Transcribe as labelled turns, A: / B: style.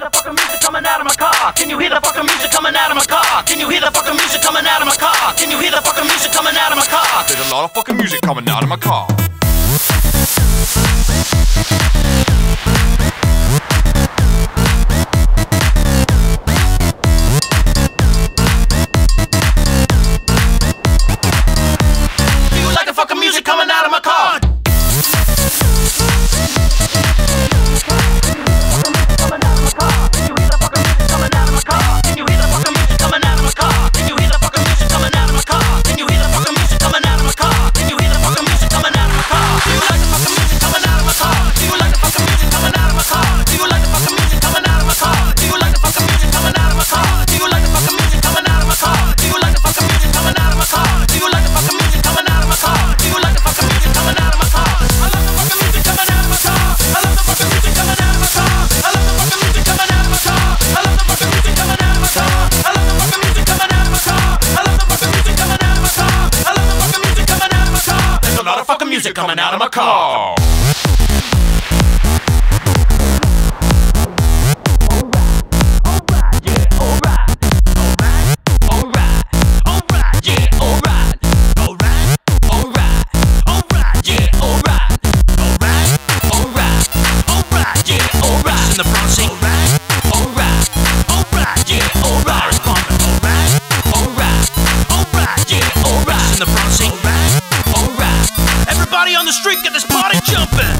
A: hear the fucking music coming out of my car? Can you hear the fucking music coming out of my car? Can you hear the fucking music coming out of my car? Can you hear the fucking music coming out of my car?
B: There's a lot of fucking music coming out of my car.
A: music coming out of my car.
B: open.